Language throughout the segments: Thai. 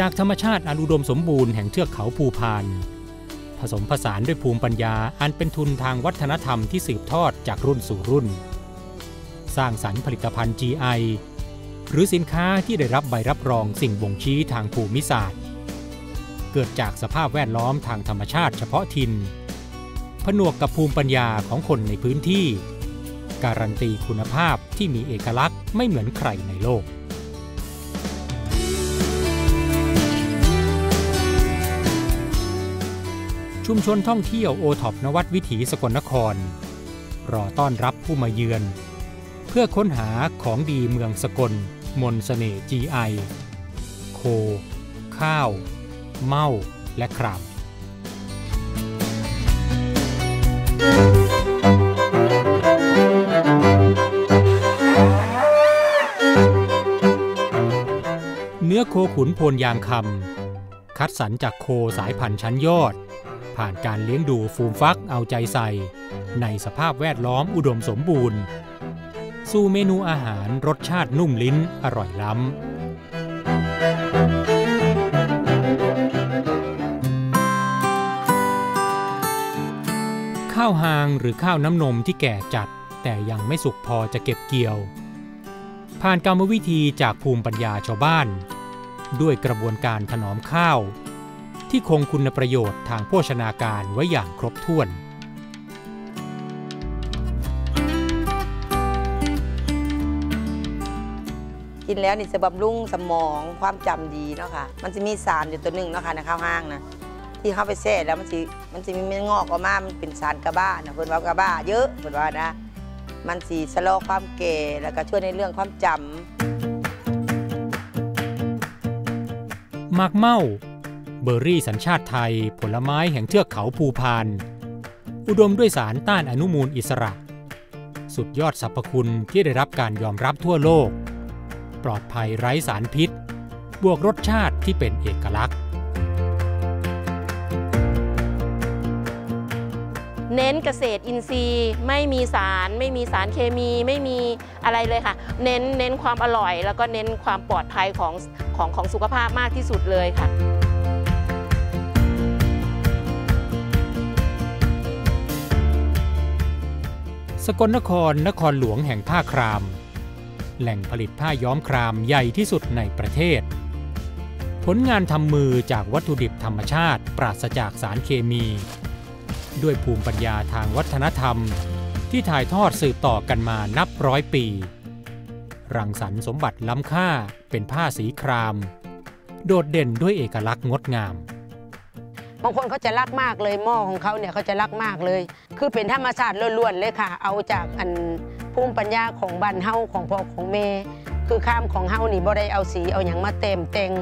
จากธรรมชาติอันอุดมสมบูรณ์แห่งเทือกเขาภูพาน ผสมผสานด้วยภูมิปัญญาอันเป็นทุนทางวัฒนธรรมที่สืบทอดจากรุ่นสู่รุ่น สร้างสรรค์ผลิตภัณฑ์ GI หรือสินค้าที่ได้รับใบรับรองสิ่งบ่งชี้ทางภูมิศาสตร์ เกิดจากสภาพแวดล้อมทางธรรมชาติเฉพาะถิ่นผนวกกับภูมิปัญญาของคนในพื้นที่ การันตีคุณภาพที่มีเอกลักษณ์ไม่เหมือนใครในโลก ชุมชนท่องเที่ยวโอท็อปนวัดวิถีสกลนคร รอต้อนรับผู้มาเยือน เพื่อค้นหาของดีเมืองสกล มนสเสน่ห์ GI โค ข้าว เมาและครามเนื้อโคขุนโพนยางคำคัดสรรจากโคสายพันธุ์ชั้นยอด ผ่านการเลี้ยงดูฟูมฟักเอาใจใส่ ในสภาพแวดล้อมอุดมสมบูรณ์ สู่เมนูอาหารรสชาตินุ่มลิ้นอร่อยล้ำข้าวหางหรือข้าวน้ำนมที่แก่จัด แต่ยังไม่สุกพอจะเก็บเกี่ยว ผ่านกรรมวิธีจากภูมิปัญญาชาวบ้าน ด้วยกระบวนการถนอมข้าว ที่คงคุณประโยชน์ทางโภชนาการไว้อย่างครบถ้วน กินแล้วนี่จะบำรุงสมองความจำดีเนาะค่ะ มันจะมีสารอยู่ตัวหนึ่งเนาะค่ะในข้าวห้างนะที่เข้าไปแช่แล้วมันจะมันจะมีเม็ดงอกออกมา มันเป็นสารกระบ้านะเพิ่นว่ากระบ้า เยอะเพิ่นว่านะ มันสีชะลอความแก่แล้วก็ช่วยในเรื่องความจำหมากเมา เบอร์รี่สัญชาติไทย ผลไม้แห่งเทือกเขาภูพาน อุดมด้วยสารต้านอนุมูลอิสระ สุดยอดสรรพคุณที่ได้รับการยอมรับทั่วโลก ปลอดภัยไร้สารพิษ บวกรสชาติที่เป็นเอกลักษณ์ เน้นเกษตรอินทรีย์ ไม่มีสาร ไม่มีสารเคมี ไม่มีอะไรเลยค่ะ เน้นเน้นความอร่อย แล้วก็เน้นความปลอดภัยของของของสุขภาพมากที่สุดเลยค่ะ สกลนครนครหลวงแห่งผ้าคราม แหล่งผลิตผ้าย้อมครามใหญ่ที่สุดในประเทศ ผลงานทำมือจากวัตถุดิบธรรมชาติ ปราศจากสารเคมี ด้วยภูมิปัญญาทางวัฒนธรรม ที่ถ่ายทอดสืบต่อกันมานับร้อยปี รังสรรค์สมบัติล้ำค่าเป็นผ้าสีคราม โดดเด่นด้วยเอกลักษณ์งดงาม บางคนเขาจะรักมากเลยหม้อของเขาเนี่ยเขาจะรักมากเลย คือเป็นธรรมชาติล้วนๆเลยค่ะ เอาจากอันภูมิปัญญาของบ้านเฮาของพ่อของเมคือข้ามของเฮานี่บ่ได้เอาสีเอาอย่างมาเต็มเต็ง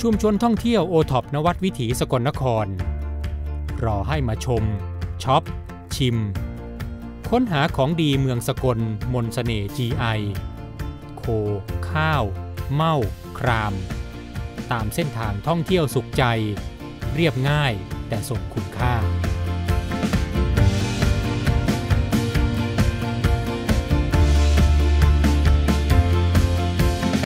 ชุมชนท่องเที่ยวโอท็อปนวัดวิถีสกลนคร รอให้มาชมช็อป ชิม ค้นหาของดีเมืองสกล มนสเสน่ห์ GI โค ข้าว เม่า คราม ตามเส้นทางท่องเที่ยวสุขใจ เรียบง่าย แต่สมคุณค่า